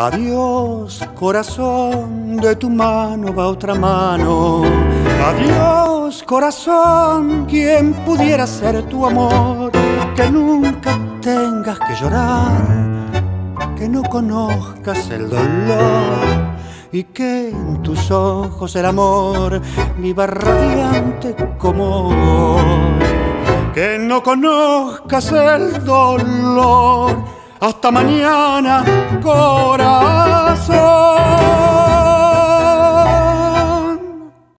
Adiós, corazón, de tu mano va otra mano. Adiós, corazón, quien pudiera ser tu amor. Que nunca tengas que llorar, que no conozcas el dolor y que en tus ojos el amor viva radiante como hoy. Que no conozcas el dolor hasta mañana, con